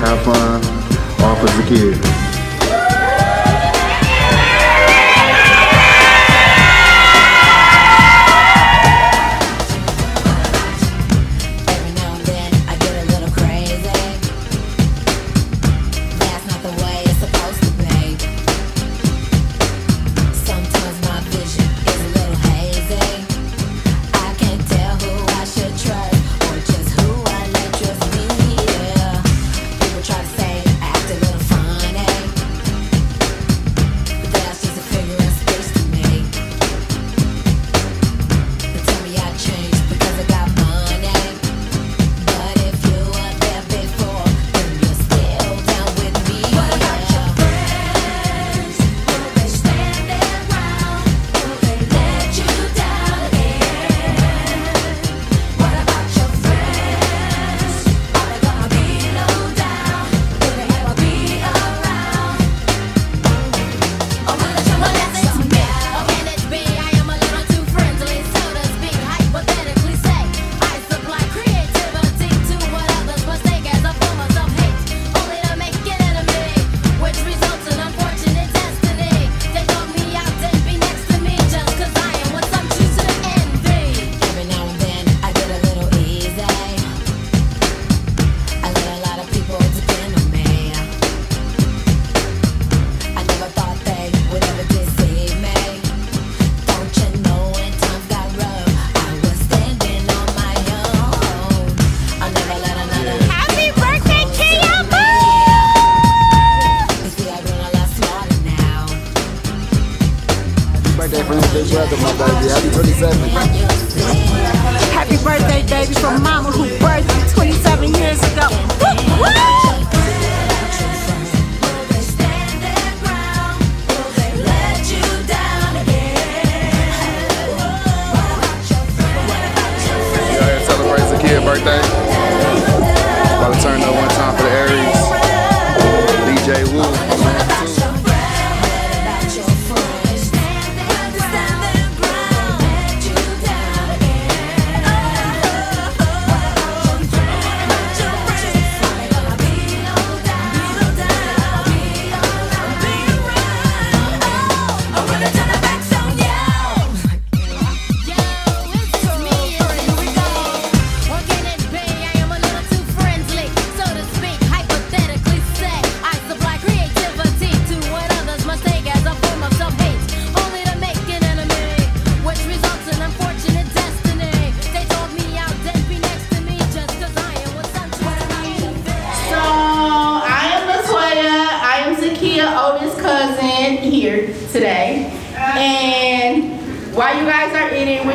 have fun, off as a kid. birthday, my baby. Happy Happy birthday, baby, from mama who birthed 27 years ago. Woo! Woo! birthday.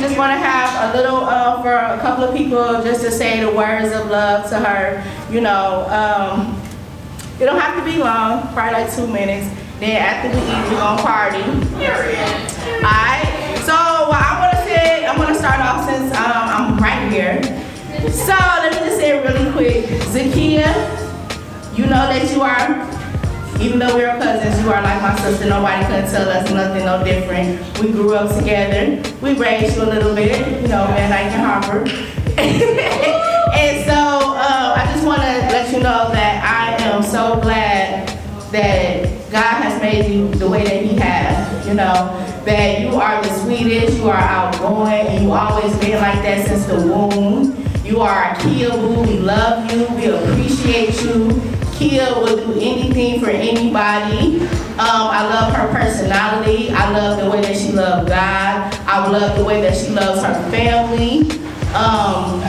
The to have fun, all for a couple of people just to say the words of love to her. you know, um, it don't have to be long, probably like two minutes. Then after we eat, we're gonna party. Alright, so what I'm gonna say, I'm gonna start off since um, I'm right here. So let me just say really quick, Zakia, you know that you are even though we're cousins, you are like my sister. Nobody could tell us nothing no different. We grew up together. We raised you a little bit, you know, Van Dyke and Harper. and so uh, I just want to let you know that I am so glad that God has made you the way that he has, you know, that you are the sweetest, you are outgoing, and you always been like that since the womb. You are a Kia we love you, we appreciate you. Kia will do anything for anybody. Um, I love her personality. I love the way that she loves God. I love the way that she loves her family. Um,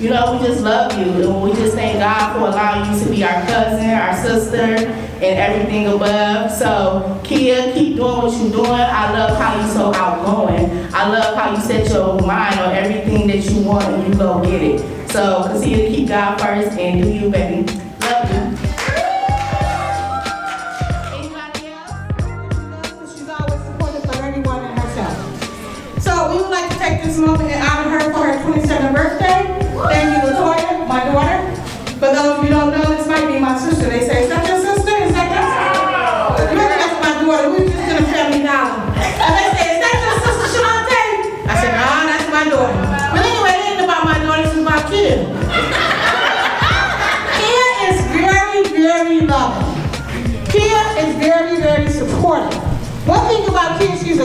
you know, we just love you. And we just thank God for allowing you to be our cousin, our sister, and everything above. So, Kia, keep doing what you're doing. I love how you're so outgoing. I love how you set your mind on everything that you want and you go get it. So, continue to keep God first and do you, baby. And honor her for her 27th birthday. Thank you, Latoya, my daughter. For those of you don't know, this might be my sister. They say,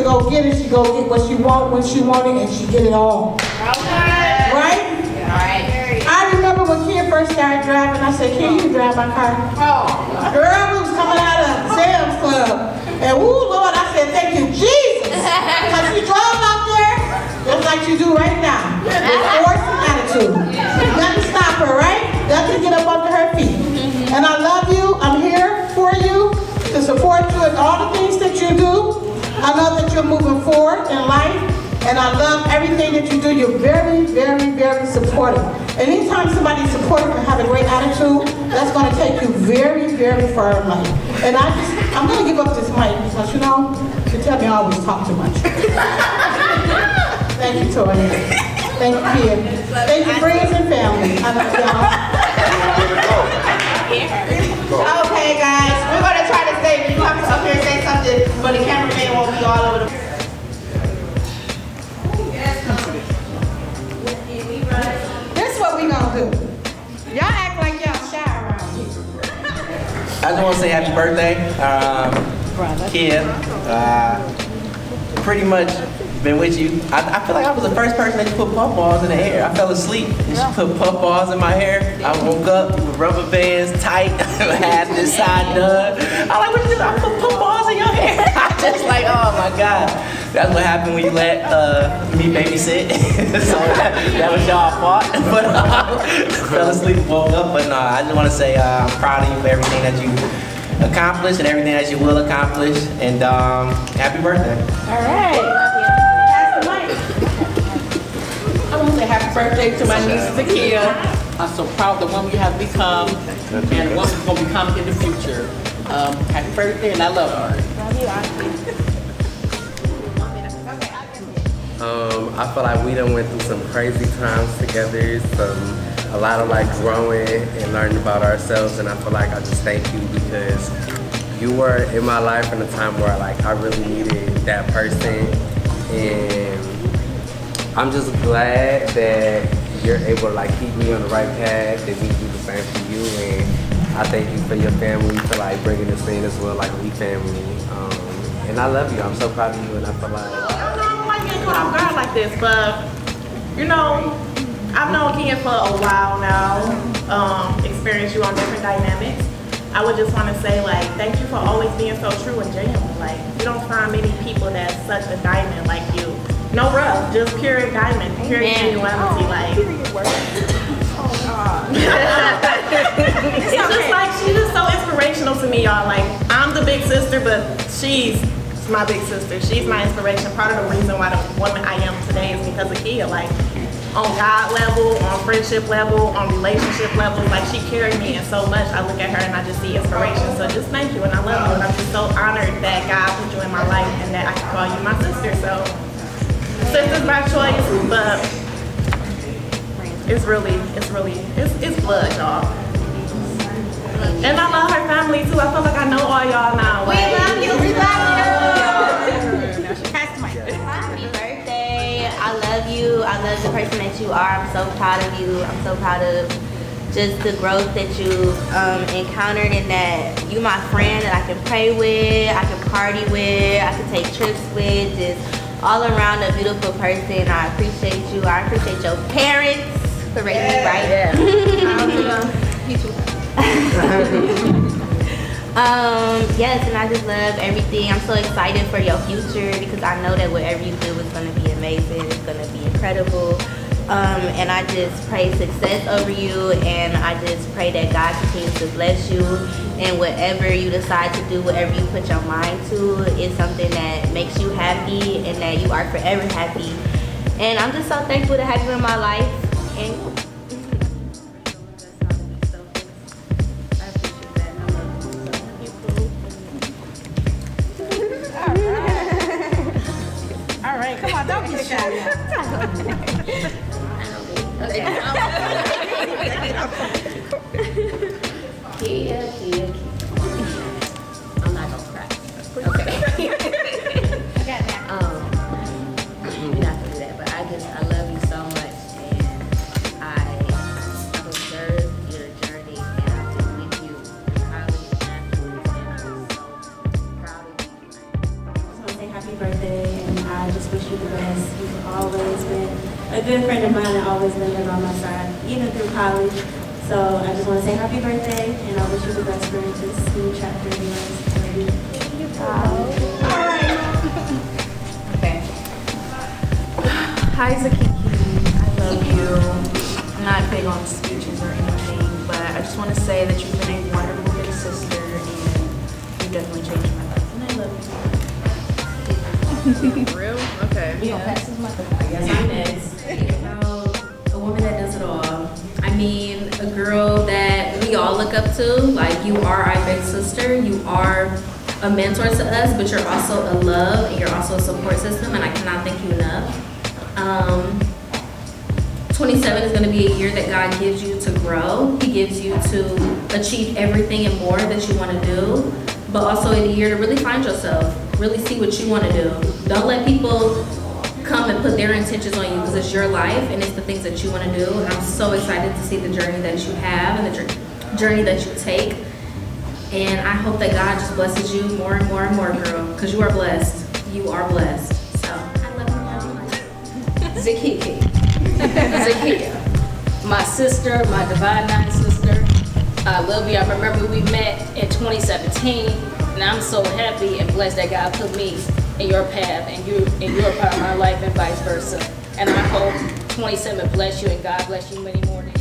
kid, get it. She go get what she want when she want it, and she get it all. Okay. Right? Alright. I remember when Kid first started driving, I said, Kid, you can drive my car. Oh. Girl we was coming out of Sam's Club. And woo, Lord, I said, thank you, Jesus. Because she drove out there just like you do right now. I know that you're moving forward in life. And I love everything that you do. You're very, very, very supportive. Anytime somebody's supportive and have a great attitude, that's going to take you very, very far in life. And I just, I'm going to give up this mic because, you know, you tell me I always talk too much. Thank you, Toya. Thank you, Kia. Thank you, friends and family. I love y'all. But the cameraman won't be all over the. This is what we gonna do. Y'all act like y'all shy around here. I just want to say happy birthday, um, kid. Uh, pretty much been with you. I, I feel like I was the first person that you put puff balls in the hair. I fell asleep and she put puff balls in my hair. I woke up with rubber bands tight, half this side done. I like, what you do? I put puff balls in your hair. I just like, oh my god. That's what happened when you let uh, me babysit. so that, that was y'all fault. But uh, fell asleep, woke up. But no, I just want to say uh, I'm proud of you for everything that you accomplished and everything that you will accomplish. And um, happy birthday. All right. Birthday to my niece Zakia. I'm so proud of the woman you have become and the woman you're going to become in the future. Um, happy birthday and I love her. Um, I feel like we done went through some crazy times together, some a lot of like growing and learning about ourselves, and I feel like I just thank you because you were in my life in a time where like I really needed that person, and I'm just glad that you're able to like keep me on the right path, and we do the same for you, and I thank you for your family for like bringing us in as well, like we family. Um, and I love you. I'm so proud of you, and I feel like. I don't like getting caught off guard like this, but you know, I've known Ken for a while now, um, experienced you on different dynamics. I would just want to say, like, thank you for always being so true and genuine. Like, you don't find many people that's such a diamond like you. No rough, just pure diamond, pure genuinity. Like, oh God. it's just like she's just so inspirational to me, y'all. Like, I'm the big sister, but she's my big sister. She's my inspiration. Part of the reason why the woman I am today is because of Kia. Like, on God level, on friendship level, on relationship level, like she carried me in so much. I look at her and I just see inspiration. So just thank you and I love you and I'm just so honored that God put you in my life and that I can call you my sister. So sister's my choice, but it's really, it's really, it's, it's blood, y'all. And I love her family too. I feel like I know all y'all now. We Like, love you. We love you. Happy birthday. I love you. I love the person that you are. I'm so proud of you. I'm so proud of just the growth that you um, encountered and that you my friend that I can pray with, I can party with, I can take trips with, just all around a beautiful person. I appreciate you. I appreciate your parents for raising me right. Um, yes, and I just love everything. I'm so excited for your future because I know that whatever you do is going to be amazing. It's going to be incredible. Um, and I just pray success over you, and I just pray that God continues to bless you. And whatever you decide to do, whatever you put your mind to, is something that makes you happy and that you are forever happy. And I'm just so thankful to have you in my life. And all right, come on, don't be shy. Kia, Kia, Kia. So I just want to say happy birthday, and I wish you the best for this new chapter of yours. I love you. Okay. Hi, Zakiki. I love you. I'm not big on speeches or anything, but I just want to say that you've been a wonderful big sister, and you definitely changed my life. And I love you. Real? Okay. You gonna pass this mic? I guess I'm next. Woman that does it all. I mean, a girl that we all look up to. Like you are our big sister. You are a mentor to us, but you're also a love and you're also a support system. And I cannot thank you enough. Um, 27 is going to be a year that God gives you to grow. He gives you to achieve everything and more that you want to do, but also a year to really find yourself, really see what you want to do. Don't let people come and put their intentions on you because it's your life and it's the things that you want to do. And I'm so excited to see the journey that you have and the journey that you take. And I hope that God just blesses you more and more and more, girl, because you are blessed. You are blessed. So I love you, love. Zakiki. My sister, my Divine Nine sister. I love you. I remember we met in 2017, and I'm so happy and blessed that God put me in your path and you and you're a part of my life and vice versa. And I hope 27 bless you and God bless you many more. than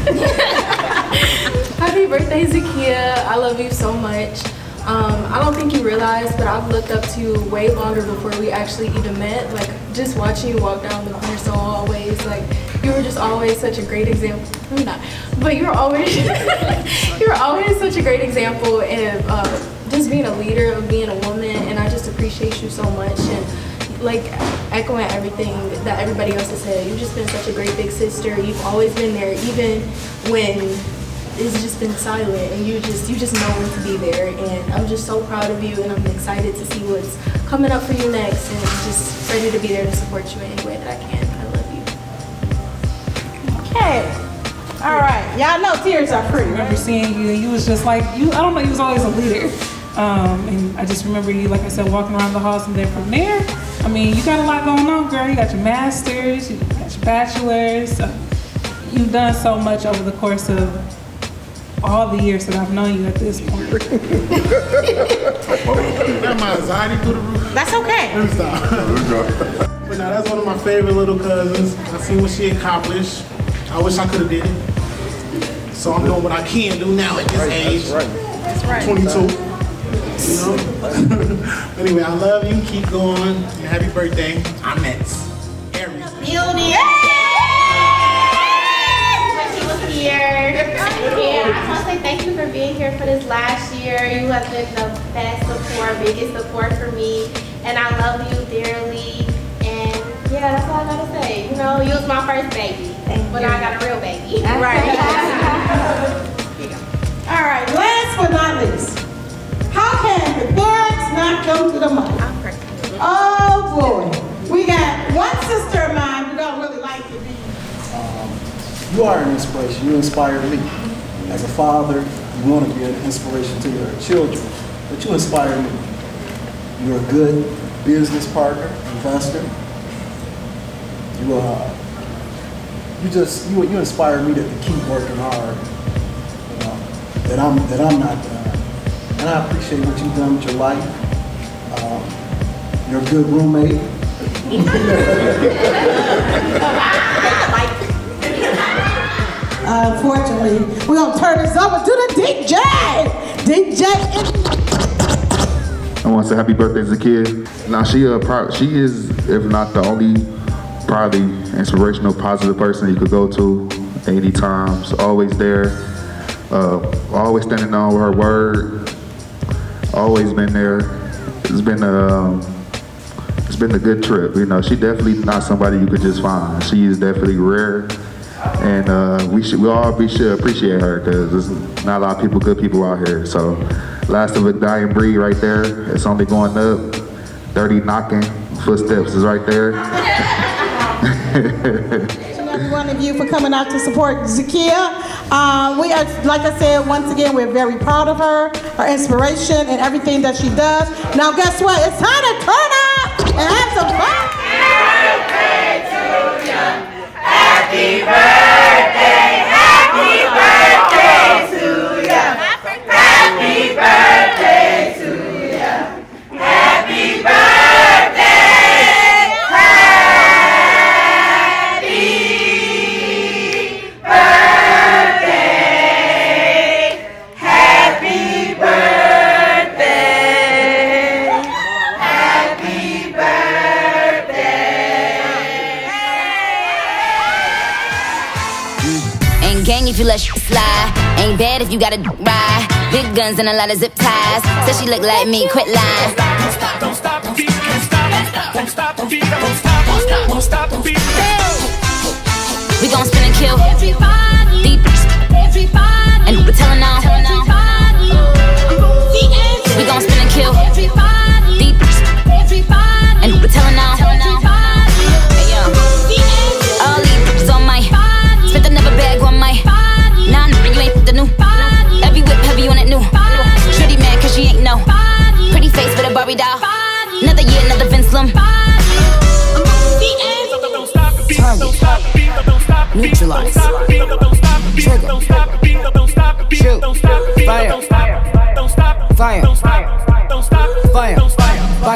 Happy birthday, Zakia. I love you so much. Um, I don't think you realize, but I've looked up to you way longer before we actually even met. Like, just watching you walk down the corner so always, like, you were just always such a great example. I'm not, but you're always, you're always such a great example of uh, just being a leader, of being a woman, and I just appreciate you so much. And like echoing everything that everybody else has said, you've just been such a great big sister. You've always been there, even when it's just been silent and you just you just know when to be there and I'm just so proud of you and I'm excited to see what's coming up for you next and just ready to be there to support you in any way that I can. I love you. Okay. All right. Y'all know tears are free. I remember seeing you, and you was just like you. I don't know. You was always a leader, um, and I just remember you, like I said, walking around the halls, and then from there, I mean, you got a lot going on, girl. You got your masters, you got your bachelors. So you've done so much over the course of all the years that I've known you at this point. my anxiety through the roof. That's okay. Let me stop. but now that's one of my favorite little cousins. I seen what she accomplished. I wish I could have did it. So I'm doing what I can do now at this age. That's right. 22. You know? anyway, I love you. Keep going. And happy birthday. I'm next. Aries. Beauty. This last year. You have been the best support, biggest support for me, and I love you dearly. And yeah, that's all I gotta say. You know, you was my first baby, but I got a real baby. Right. All right, last but not least, how can the parents not come to the mic? Oh boy, we got one sister of mine who don't really like to be. Um, you are an inspiration. You inspire me. As a father, you want to be an inspiration to your children, but you inspire me. You're a good business partner, investor. You uh, you just you you inspire me to, to keep working hard. You know, that I'm that I'm not done, and I appreciate what you've done with your life. Um, you're a good roommate. Unfortunately, we're gonna turn this over to the DJ. DJ. I want to say happy birthday to Zakia. Now she uh, pro- she is, if not the only, probably inspirational, positive person you could go to any times. Always there, uh, always standing on her word. Always been there. It's been a, it's been a good trip. You know, she definitely not somebody you could just find. She is definitely rare, and uh, we should we all we should appreciate her because there's not a lot of people, good people out here. So, last of a dying breed right there. It's only going up. Dirty knocking footsteps is right there. every one of you for coming out to support Zakia. Uh, we are, like I said, once again, we're very proud of her, her inspiration, and everything that she does. Now, guess what? It's time to turn up and have some fun. Happy birthday. you let sh- fly. Ain't bad if you got a ride. Big guns and a lot of zip ties. Says she look like me, quit lying. Don't stop, don't stop, don't stop, don't stop, don't stop, don't stop, don't stop, don't stop, We gon' spin and kill. Everybody, deep, everybody, and we're telling all.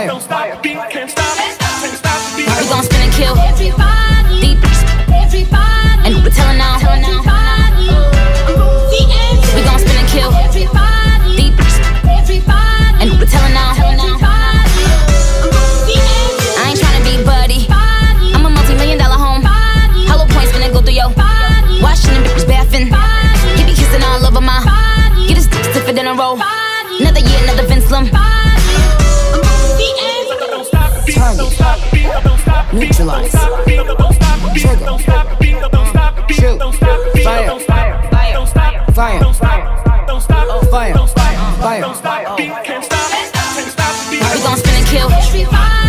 Fire. Don't stop, beat, can't stop. neutralize. Trigger. Shoot. Fire. Fire. Fire. Fire. Fire. Fire. Fire. We gon' spin and kill.